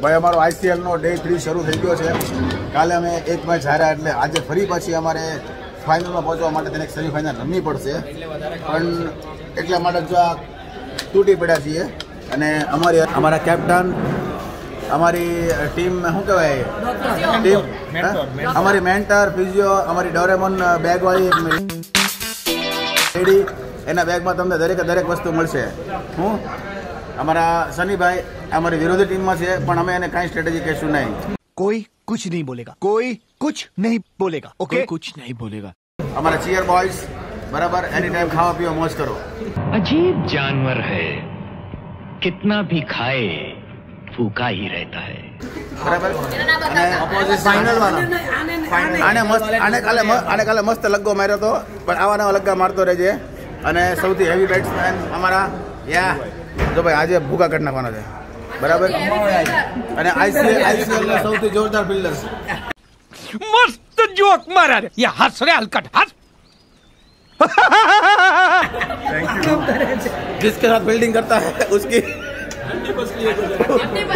ભાઈ, અમારો આઈસીએલનો day three શરૂ થઈ ગયો છે. કાલે અમે એક મેચ હાર્યા એટલે આજે ફરી પાછી અમારે ફાઇનલમાં પહોંચવા માટે તેને સેમિફાઇનલ રમવી પડશે. પણ એટલા માટે જો તૂટી પડ્યા છીએ અને અમારી અમારા કેપ્ટન અમારી ટીમ શું કહેવાય? ટીમ અમારી મેન્ટર ફિઝિયો અમારી ડોરેમોન બેગવાળી લેડી એના બેગમાં તમને દરેક દરેક વસ્તુ મળશે. હું? અમારા સનીભાઈ અમારી વિરોધી ટીમમાં છે પણ અમે એને કાંઈ સ્ટ્રેટેજી કહેશું નહીં. કોઈ કુછ નહીં બોલેગા. કોઈ કુછ નહીં બોલેગા ઓકે? કુછ નહીં બોલેગા. અમારા ચીયર બોયસ બરાબર? એની ટાઈમ ખાવા પીવા મોજ કરો. અજીબ જાનવર હૈ. કિતના ભી ખાએ. भूखा ही रहता है બરાબર અને ફાઇનલ આને મસ્ત આને કાલે મ- આને કાલે મસ્ત લગ્ગો માર્યો હતો પણ આવા નવા લગ્ગા મારતો રહેજે અને સૌથી હેવી બેટ્સમેન અમારા યા જો ભાઈ આજે ભૂકા કરી નાખવાનો છે બરાબર અને આઈસીએલ આઈસીએલ નો સૌથી જોરદાર ફિલ્ડર છે मस्त जोक मारा रे ये हंस रे हलकट हंस जिसके साथ फील्डिंग करता है उसकी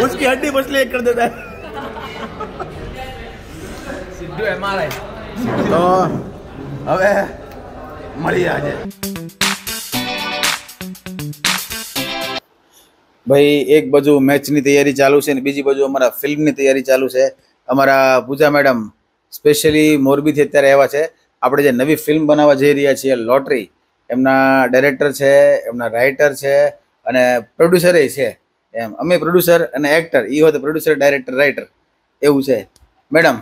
उसकी हड्डी पसली एक कर देता है તો હવે મળીએ આજે ભાઈ એક બાજુ મેચની તૈયારી ચાલુ છે ને બીજી બાજુ અમારા ફિલ્મની તૈયારી ચાલુ છે અમારા પૂજા મેડમ સ્પેશિયલી મોરબીથી અત્યારે આવ્યા છે આપણે જે નવી ફિલ્મ બનાવવા જઈ રહ્યા છીએ લોટરી એમના ડાયરેક્ટર છે એમના રાઇટર છે અને પ્રોડ્યુસરે છે એમ. અમે પ્રોડ્યુસર અને એક્ટર એ હોય તો પ્રોડ્યુસર ડાયરેક્ટર રાઇટર એવું છે. મેડમ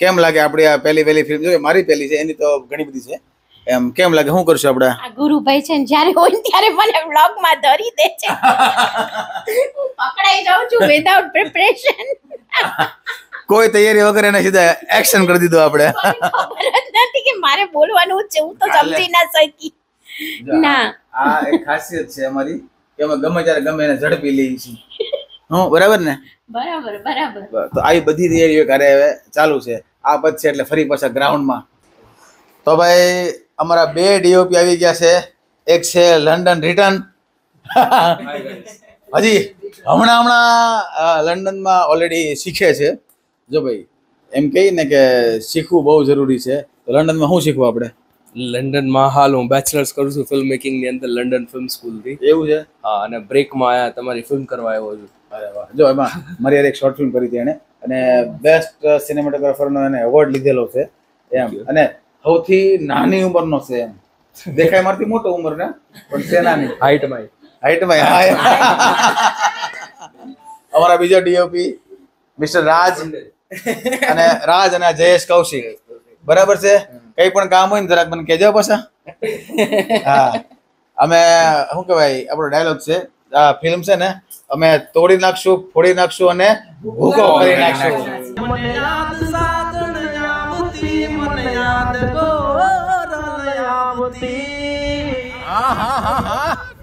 કેમ લાગે આપણી આ પહેલી પહેલી ફિલ્મ જોઈએ મારી પહેલી છે એની તો ઘણી બધી છે. એમ કેમ લાગે? શું કરશું આપણે આ ગુરુભાઈ છે ને જ્યારે હોય ત્યારે મને વ્લોગમાં ધરી દે છે. હું પકડાઈ જાઉં છું વિધાઉટ પ્રિપરેશન કોઈ તૈયારી વગર એને સીધા એક્શન કરી દીધું આપણે ખબર જ નથી કે મારે બોલવાનું છે. હું તો સમજી ના શકી. ના. આ એક ખાસિયત છે અમારી. કે અમે ગમે ત્યારે ગમે એને ઝડપી લઈએ છીએ હું બરાબર ને? બરાબર બરાબર. તો આવી બધી તૈયારીઓ ઘરે હવે ચાલુ છે. આ પદ છે એટલે ફરી પાછા ગ્રાઉન્ડમાં તો ભાઈ અમારા બે ડીઓપી આવી ગયા છે. એક છે લંડન રિટર્ન હજી હમણાં હમણાં લંડનમાં ઓલરેડી શીખે છે. જો ભાઈ એમ કહીને કે શીખવું બહુ જરૂરી છે. તો લંડનમાં શું શીખવું આપણે? લંડનમાં હાલ હું બેચલર્સ કરું છું ફિલ્મ મેકિંગની અંદર લંડન ફિલ્મ સ્કૂલથી એવું છે? હા અને બ્રેકમાં આયા તમારી ફિલ્મ કરવા આવ્યો છું. અરે વાહ. જો એમાં મારી યાર એક શોર્ટ ફિલ્મ કરી હતી એણે. અને બેસ્ટ સિનેમેટોગ્રાફરનો એને એવોર્ડ લીધેલો છે. એમ. અને સૌથી નાની ઉંમરનો છે એમ. દેખાય મારથી મોટો ઉંમર ને પણ છે નાની. હાઈટમાં હાઈટમાં અમારા બીજો ડીઓપી મિસ્ટર રાજ અને રાજ અને જયેશ કૌશિક. બરાબર છે? કઈ પણ કામ હોય ને જરાક મને કહેજો પાછા. હા. અમે શું કહેવાય આપણો ડાયલોગ છે. આ ફિલ્મ છે ને અમે તોડી નાખશું ફોડી નાખશું અને ભૂકો કરી નાખશું.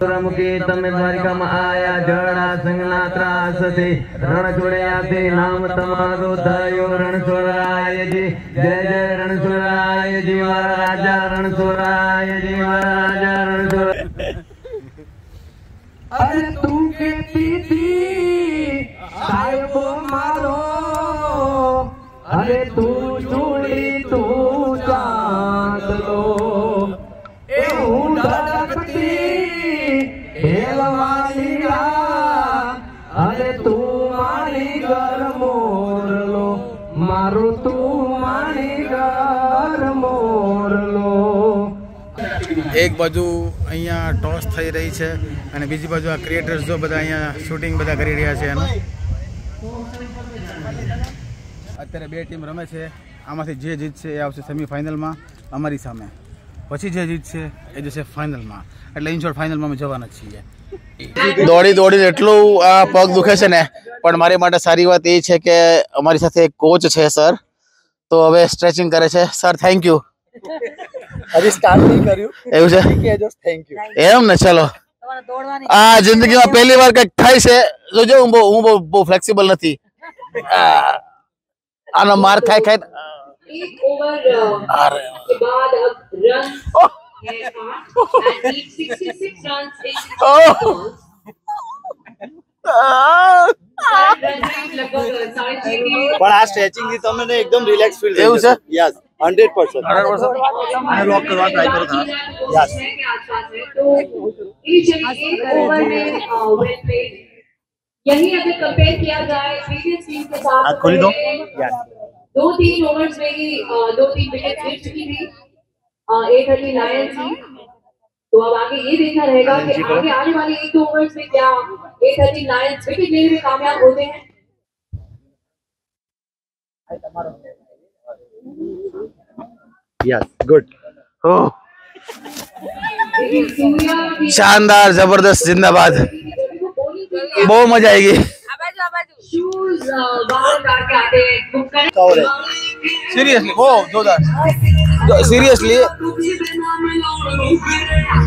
રમકે તમે દ્વારિકામાં આયા જળા સંગના ત્રાસથી રણ છોડ્યાથી નામ તમારો થયો રણછોડરાયજી જય જય રણછોડરાયજી મારા રાજા રણછોડરાયજી મારા રાજા રણછોડ અરે તું કેતી હતી સાહેબો મારો અરે તું ચૂડી તું ચાંદલો એ હું ધડકતી મારું તું મારી ઘર મોરલો એક બાજુ અહીંયા ટોસ થઈ રહી છે અને બીજી બાજુ આ ક્રિએટર્સ જો બધા અહીંયા શૂટિંગ બધા કરી રહ્યા છે એનું. અત્યારે બે ટીમ રમે છે. આમાંથી જે જીતશે એ આવશે સેમિફાઇનલમાં અમારી સામે. પછી જે જીતશે એ જશે ફાઇનલમાં એટલે ઇન્શોર્ટ ફાઇનલમાં અમે જવાના છીએ. દોડી દોડીને એટલું આ પગ દુખે છે ને પણ મારી માટે સારી વાત એ છે કે અમારી સાથે એક કોચ છે સર તો હવે સ્ટ્રેચિંગ કરે છે. સર થેન્ક યુ હજી સ્ટાર્ટ નહીં કર્યું. એવું છે? થેન્ક યુ એમ ને ચલો. આ જિંદગીમાં પહેલી વાર કંઈક થાય છે. જોજો હું બહુ હું બહુ બહુ ફ્લેક્સિબલ નથી. આ, આનો માર ખાઈ ખાઈ एक ओवर के बाद अब रन है आठ and each 66 runs in 66 balls. सारे run rate लगभग साढ़े छह के પણ આ स्ट्रेचिंग થી તમને એકદમ રિલેક્સ ફીલ એવું છે? યસ 100% આને લોક કરવા ટ્રાય કરો छह के आसपास है तो इनिशियली एक ओवर में वेल प्लेड यही अगर कंपेयर किया जाए प्रीवियस टीम के साथ हाथ खोली दो। पहले दो तीन ओवर्स में ही अ, दो तीन विकेट गिर चुकी थी थर्टी नाइन सी तो अब आगे ये देखना रहेगा कि हाँ आगे आने वाले एक दो ओवर्स में क्या ए थर्टी नाइन विकेट लेने में कामयाब होते हैं? Good oh. शानदार ज़बरदस्त जिंदाबाद। बहुत मज़ा आएगी। सीरियसली वो oh, जोरदार। સિરિયસલી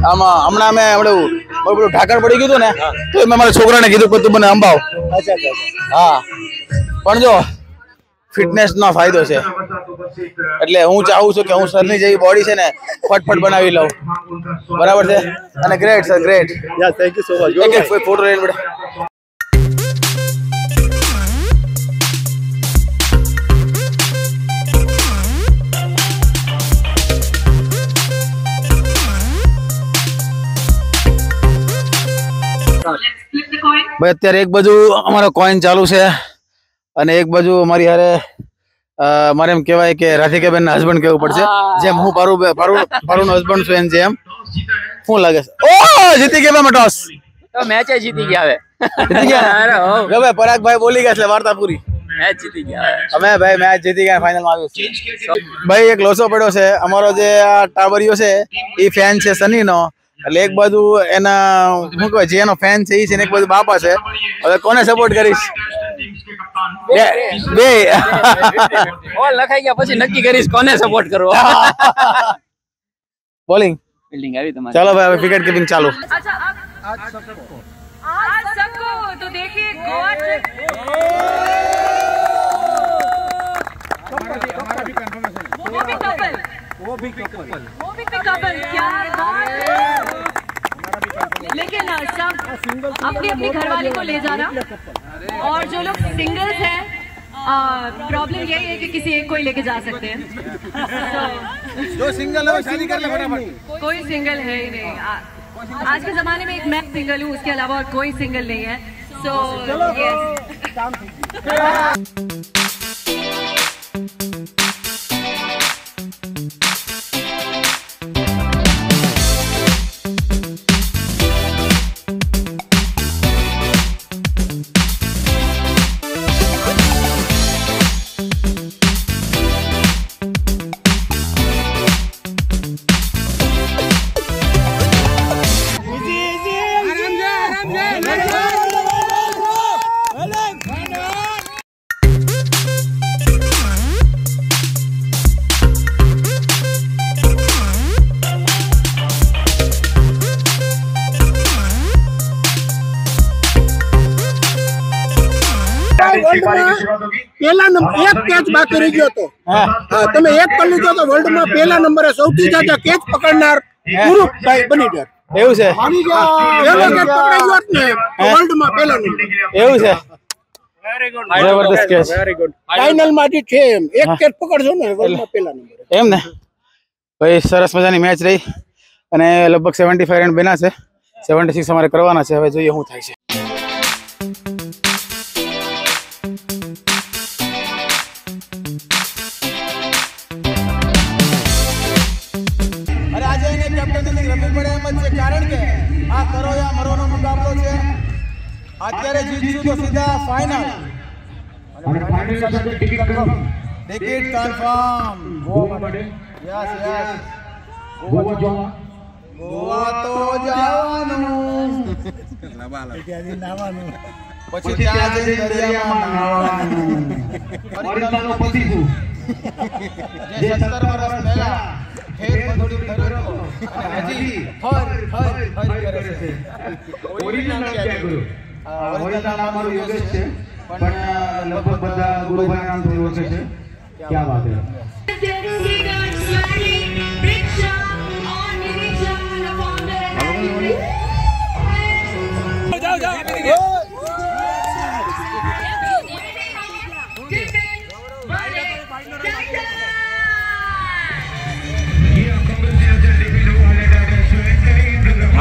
આમાં હમણાં મેં હમણાં બહુ બધું ઢાકણ પડી ગયું હતું ને તો મેં મારા છોકરાને કીધું કે તું મને અંબાવ. હા. પણ જો ફિટનેસ નો ફાયદો છે. એટલે હું ચાહું છું કે હું સરની જેવી બોડી છે ને ફટફટ બનાવી લઉં. બરાબર છે? અને great sir great thank you so much photo લઈને ભાઈ અત્યારે એક બાજુ અમારો કોઈન ચાલુ છે અને એક બાજુ અમારી હારે મારે એમ કહેવાય કે રાધિકાબેન ના હસબન્ડ કેવું પડશે જેમ હું પારું પારું પારું હસબન્ડ છું એમ જેમ. શું લાગે છે? ઓ જીતી ગયા મેં ટોસ મેચ જીતી ગયા હવે. જીતી ગયા? ભાઈ પરાગભાઈ બોલી ગયા છે વાર્તા પૂરી. મેચ જીતી ગયા અમે ભાઈ મેચ જીતી ગયા ફાઇનલમાં આવ્યું ભાઈ એક લોસો પડ્યો છે. અમારો જે આ ટાબરિયો છે એ ફેન છે સની નો એટલે એક બાજુ એના શું કહેવાય જે એનો ફેન છે એ છે ને એક બાજુ બાપા છે હવે કોને સપોર્ટ કરીશ બે બે ઓલ લખાઈ ગયા પછી નક્કી કરીશ કોને સપોર્ટ કરવો બોલિંગ ફિલ્ડિંગ આવી તમારી ચાલો ભાઈ હવે વિકેટ કીપિંગ ચાલુ अच्छा अब आज सबको आज सबको तो देखिए गोवा ट्रिप वो भी कपल वो भी कपल वो भी कपल क्या बात है लेकिन सब अपनी अपनी घरवाली को ले जाना। और जो लोग सिंगल्स हैं प्रॉब्लम यही है कि किसी एक को ही लेके जा सकते हैं। जो सिंगल है शादी कर ले कोई सिंगल है ही नहीं। आज के जमाने में एक मैं सिंगल हूँ उसके अलावा और कोई सिंगल नहीं है। सो यस પેલા બાકી રહી ગયો હતો. હા, તમે એક કરી લીધો તો વર્લ્ડમાં પહેલા નંબરે સૌથી જાજા કેચ પકડનાર ગુરુભાઈ બની ગયા. એવું છે. પેલો કેચ પકડાઈ ગયો ને વર્લ્ડમાં પહેલા નંબર એવું છે. જબરદસ્ત કેચ. ફાઇનલમાં જે છે એમ એક કેચ પકડશો ને વર્લ્ડમાં પહેલા નંબર. એમ ને? ભાઈ સરસ મજાની મેચ રહી. અને લગભગ સેવન્ટી ફાઈવ રન બેના છે. સેવન્ટી સિક્સ અમારે કરવાના છે. હવે જોઈએ શું થાય છે. જ છે. કારણ કે આ કરો યા મરોનો મુકાબલો છે. અત્યારે જીતશું તો સીધા final ticket confirm yes yes Goa તો જવાનું. પછી ત્યાં જઈને દરિયામાં નાવાનું પરિણામનો પતીશું. જે 17 વર્ષ પહેલા ખેત પંદોડી થયો હતો હજી ફર ફર ફર કરે છે. ઓરિજિનલ ક્યાં ગયું ઓરિજિનલ નામ મારું યોગેશ છે પણ લગભગ બધા ગુરુભાઈ નામ થયું હશે છે. ક્યાં વાત હે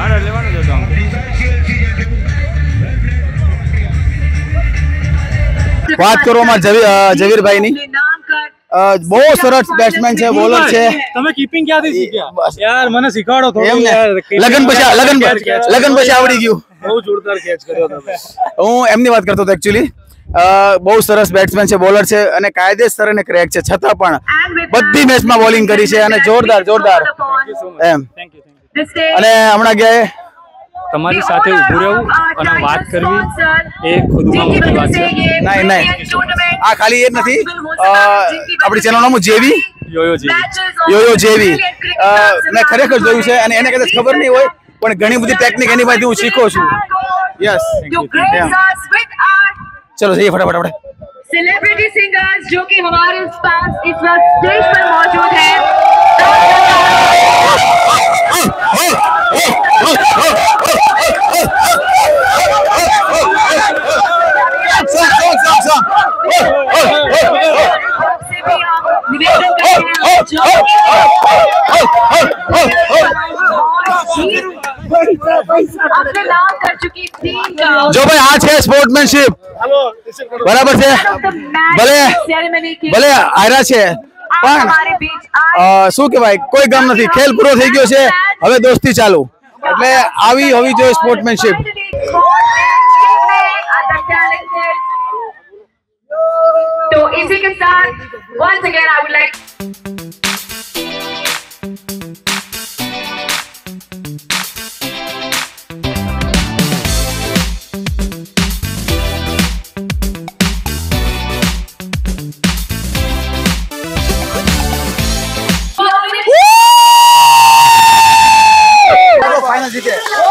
મારે લેવાનું જ હતું વાત કરવામાં જવીરભાઈની. બહુ સરસ બેટ્સમેન છે બોલર છે. તમે કીપિંગ ક્યાંથી શીખ્યા? યાર મને શીખવાડો થોડું યાર. લગન પછી લગન લગન પછી આવડી ગયું. બહુ જોરદાર કેચ કર્યો તમે. હું એમની વાત કરતો હતો એકચ્યુઅલી બહુ સરસ બેટ્સમેન છે બોલર છે અને કાયદેસર અને ક્રેક છે. છતાં પણ બધી મેચમાં બોલિંગ કરી છે અને જોરદાર જોરદાર. એમ. અને હમણાં ગયા તમારી સાથે ઊભું રહેવું અને વાત કરવી એ ખુદમાં મોટી વાત છે. નહીં નહીં. આ ખાલી એ જ નથી. આપણી ચેનલ નામ જેવી યોયો જેવી યોયો જેવી મેં ખરેખર જોયું છે અને એને કદાચ ખબર નહીં હોય પણ ઘણી બધી ટેકનિક એની પાસેથી હું શીખો છું. યસ ચલો જઈએ ફટાફટ આપણે. सेलिब्रिटी सिंगर्स जो कि हमारे पास इस वक्त स्टेज पर मौजूद है निवेदन करते हैं जो अपने नाम कर चुकी थी જો ભાઈ આ છે સ્પોર્ટમેનશિપ બરાબર છે ભલે ભલે હાર્યા છે પણ અ, શું કહેવાય કોઈ કામ નથી ખેલ પૂરો થઈ ગયો છે હવે દોસ્તી ચાલુ એટલે આવી હોવી જોઈએ સ્પોર્ટમેનશિપ तो इसी के साथ once again I would like final જીતે के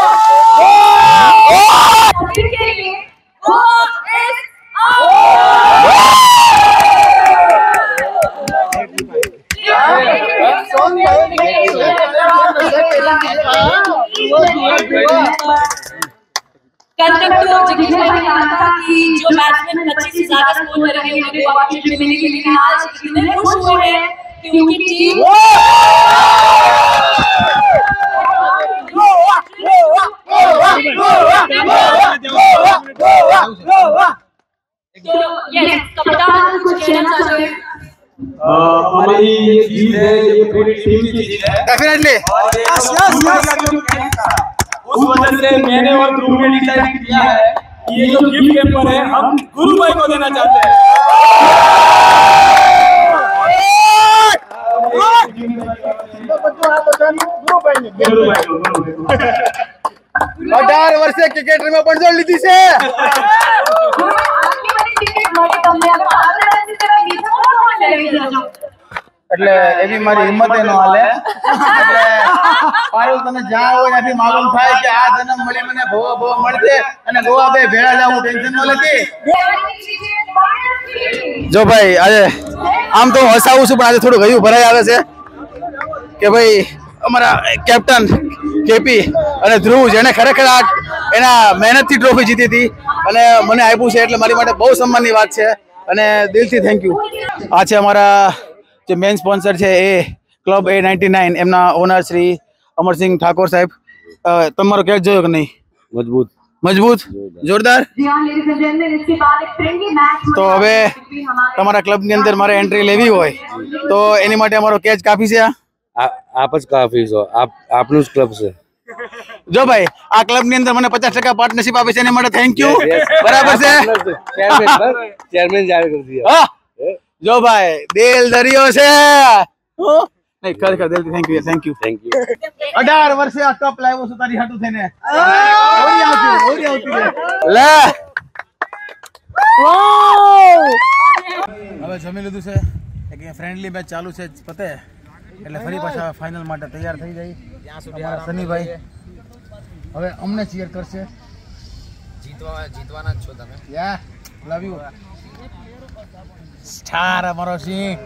અઢાર વર્ષે ક્રિકેટમાં પણ જોડ લીધી છે. એટલે એવી મારી હિંમત એનો હાલે. પારુલ તમે જ્યાં હોય એનાથી માલુમ થાય કે આ જન્મ મળી, મને ભોવા ભોવા મળશે અને ગોવા ભાઈ ભેળા જાવું ટેન્શન ન નથી. જો ભાઈ, આજે આમ તો હસાવું છું, પણ આજે થોડું ગયું, ભરાઈ આવે છે. કે ભાઈ અમારા કેપ્ટન કેપી અને ધ્રુવ જેણે ખરેખર આ એના મહેનતથી ટ્રોફી જીતી હતી અને મને આપ્યું છે એટલે મારી માટે બહુ સન્માનની વાત છે અને દિલથી થેન્ક યુ આ છે અમારા જે મેઇન સ્પોન્સર છે એ ક્લબ એ નાઇન્ટી નાઇન એમના ઓનર શ્રી અમરસિંહ ઠાકોર સાહેબ. તમારો કેચ જોયો કે નહીં? મજબૂત. મજબૂત? જોરદાર. તો હવે તમારા ક્લબની અંદર મારે એન્ટ્રી લેવી હોય. તો એની માટે અમારો કેચ કાપી છે આપ જ કાફી છો આપ આપનું જ ક્લબ છે જો ભાઈ આ ક્લબની અંદર મને પચાસ ટકા પાર્ટનરશિપ આપે છે એના માટે થેન્ક યુ બરાબર છે ચેરમેન જાહેર કરી દિયા હા? જો ભાઈ દિલ દરિયો છે હો? નહીં ખરેખર દિલથી thank you thank you thank you અઢાર વર્ષે આ કપ લાવ્યો છું તારી હાટું થઈને ઓરી આવતી ઓરી આવતી રે. લે હવે જમી લીધું છે એક ફ્રેન્ડલી મેચ ચાલુ છે પતે એટલે ફરી પાછા ફાઇનલ માટે તૈયાર થઈ જાય. અમારા સનીભાઈ હવે અમને ચીયર કરશે. જીતવા જીતવાના જ છો તમે. યા લવ યુ સ્ટાર અમારો સિંહ.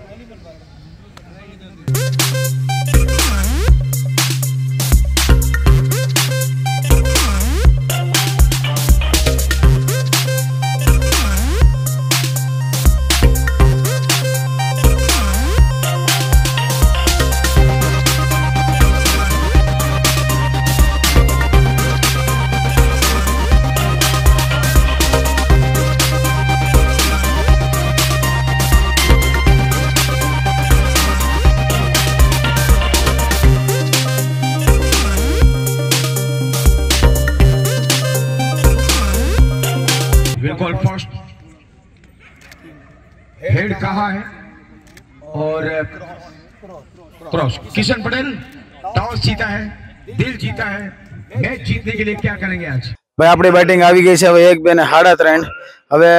जीतने के लिए क्या करेंगे आज ભાઈ આપણી બેટિંગ આવી ગઈ છે હવે એક બે ને સાડા ત્રણ હવે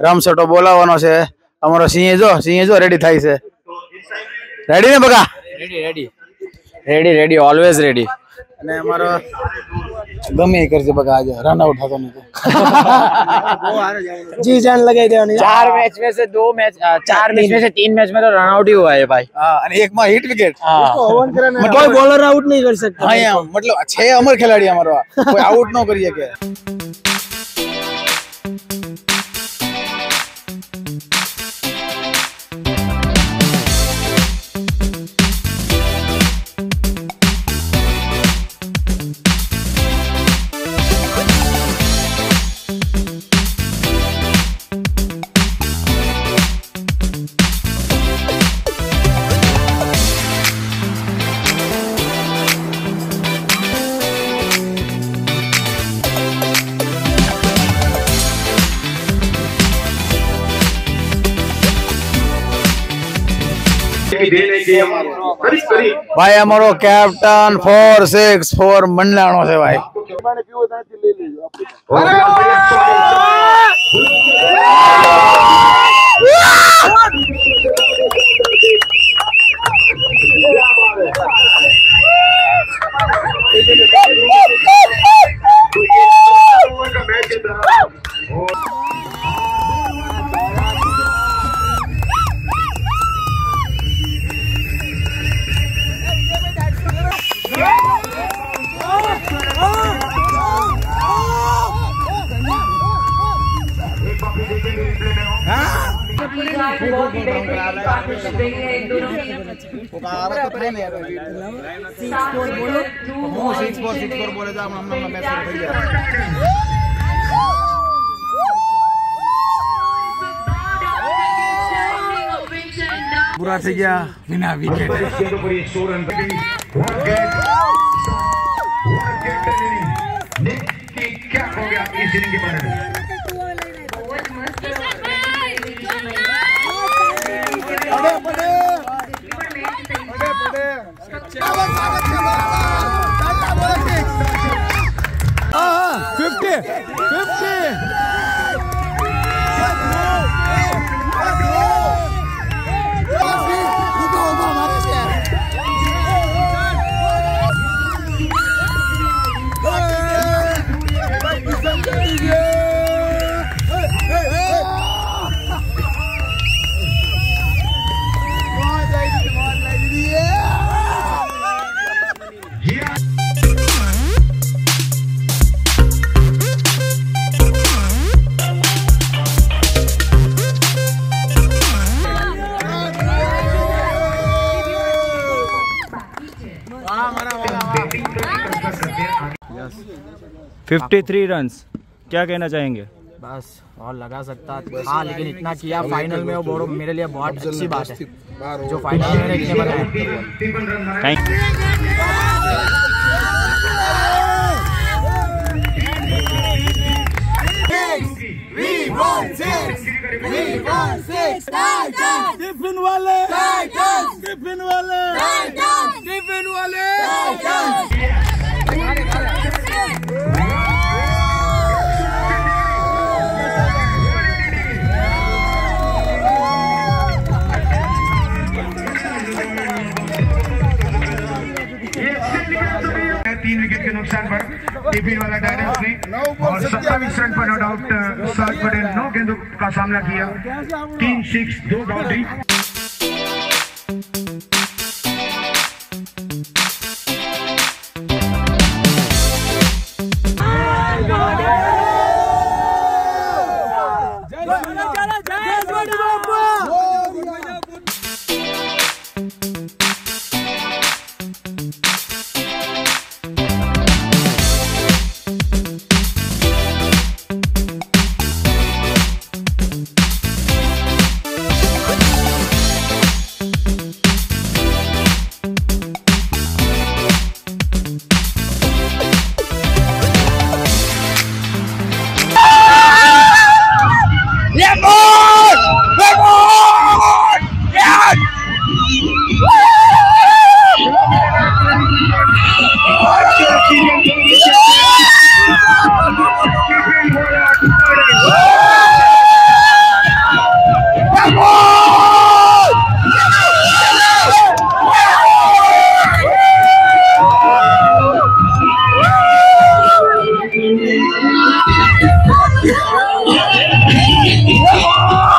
રામસટો બોલાવવાનો છે અમારો સિંહ જો સિંહ જો રેડી થાય છે રેડી ને બગા ready ready ready ready always ready અને અમારો ગમે એ કરજે બગા આજે રન आउट થતો नहीं जी जान लगाई દેવાની ચાર मैच में से दो मैच चार मैच में से तीन मैच में तो रन आउट ही हुआ है भाई અને એક માં હિટ વિકેટ કોઈ બોલર આઉટ નહીં કરી શકતા હા મતલબ છે અમર ખેલાડી અમારો કોઈ આઉટ ન કરી શકે ભાઈ અમારો કેપ્ટન ફોર સિક્સ ફોર મંડાણો છે ભાઈ पुकारा तो था नहीं स्कोर बोलो वो सिक्स फोर सिक्स पूरा से गया बिना विकेट 50 50 फिफ्टी थ्री रन क्या कहना चाहेंगे? बस और लगा सकता। हाँ लेकिन इतना किया फाइनल में वो मेरे लिए बहुत अच्छी बात है। जो फाइनल में इतने बनाए टिफ़िन वाले टिफ़िन वाले टिफ़िन वाले नुकसान पर टिफिन वाला डायरेक्ट ने और सत्ताईस रन पर नॉट आउट सात पटेल नौ गेंदों का सामना किया तीन सिक्स दो boundary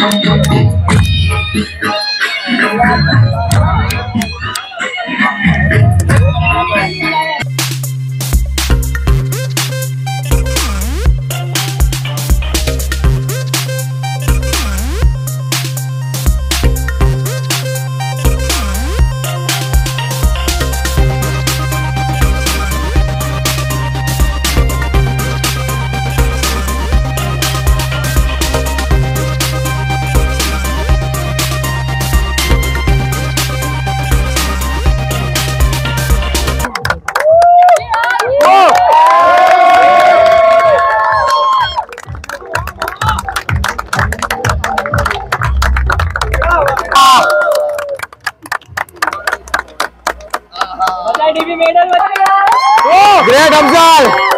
I'm IDB medal great Afzal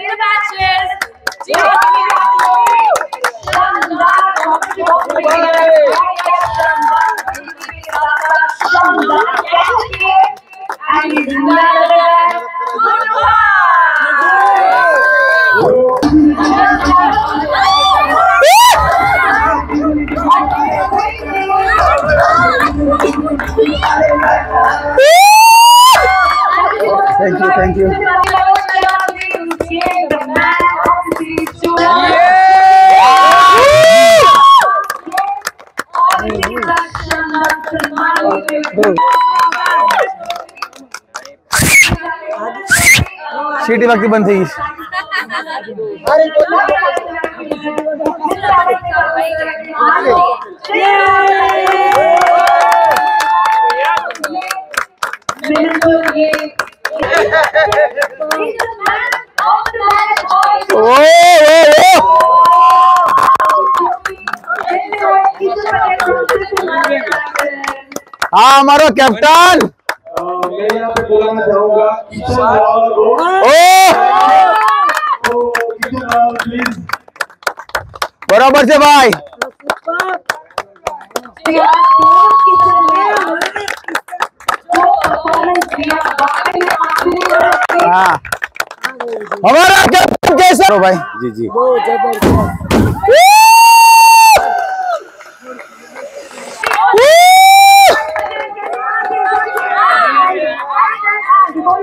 खेती बाकी बंद थी हाँ हमारा कैप्टन मैं यहाँ पे बोलना चाहूँगा किशन को किशन प्लीज़ बराबर से भाई। हाँ। हमारा कैप्टन कैसा भाई जी जी। बहुत ज़बरदस्त।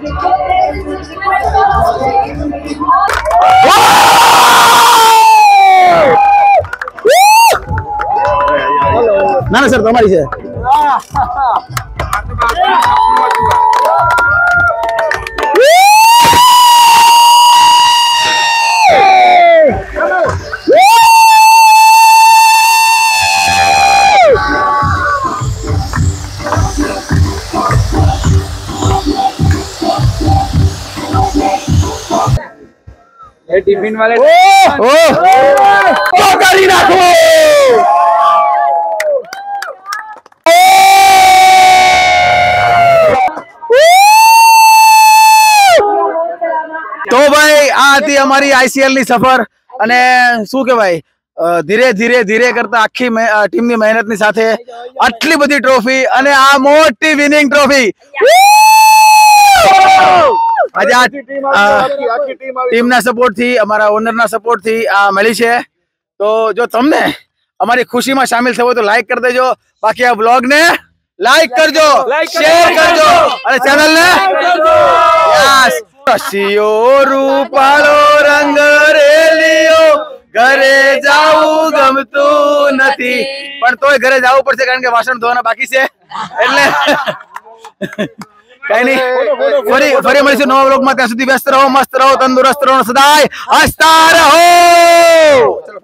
આમ ક્રોસ થાઓ ના ટિફિન વાલે ઓ તો કરી નાખો. તો ભાઈ આ હતી અમારી આઈસીએલની સફર. અને શું કહેવાય? ધીરે ધીરે ધીરે કરતા આખી ટીમની મહેનતની સાથે આટલી બધી ટ્રોફી અને આ મોટી વિનિંગ ટ્રોફી આજે આ ટીમના સપોર્ટથી અમારા ઓનરના સપોર્ટથી આ મળી છે. તો જો તમને અમારી ખુશીમાં સામેલ થવો તો લાઈક કરી દેજો. બાકી આ બ્લોગ ને લાઈક કરજો શેર કરજો. અને ચેનલ ને યસ. રસીઓ રૂપાળો રંગ રેલિયો ઘરે જાવું ગમતું નથી. પણ તોય ઘરે જવું પડશે કારણ કે વાસણ ધોવાના બાકી છે. એટલે કઈ નહીં. ફરી ફરી મળીશું નવા બ્લોગમાં ત્યાં સુધી વ્યસ્ત રહો મસ્ત રહો તંદુરસ્ત રહો સદાય હસતા રહો.